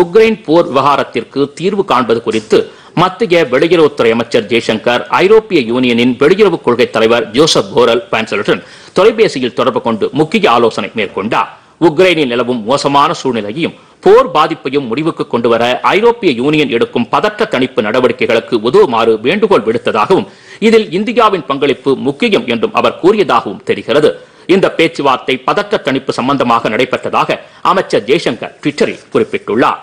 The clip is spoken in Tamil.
உக்ரைன் போர் விவகாரத்திற்கு தீர்வு காண்பது குறித்து மத்திய வெளியுறவுத்துறை அமைச்சர் ஜெய்சங்கர் ஐரோப்பிய யூனியனின் வெளியுறவு கொள்கை தலைவர் ஜோசப் போரல் பான்சலுடன் தொலைபேசியில் தொடர்பு கொண்டு முக்கிய ஆலோசனை மேற்கொண்டார். உக்ரைனில் நிலவும் மோசமான சூழ்நிலையையும் போர் பாதிப்பையும் முடிவுக்கு கொண்டு வர ஐரோப்பிய யூனியன் எடுக்கும் பதற்ற தணிப்பு நடவடிக்கைகளுக்கு உதவுமாறு வேண்டுகோள் விடுத்ததாகவும் இதில் இந்தியாவின் பங்களிப்பு முக்கியம் என்றும் அவர் கூறியதாகவும் தெரிகிறது. இந்த பேச்சுவார்த்தை பதற்ற தணிப்பு சம்பந்தமாக நடைபெற்றதாக அமைச்சர் ஜெய்சங்கர் ட்விட்டரில் குறிப்பிட்டுள்ளார்.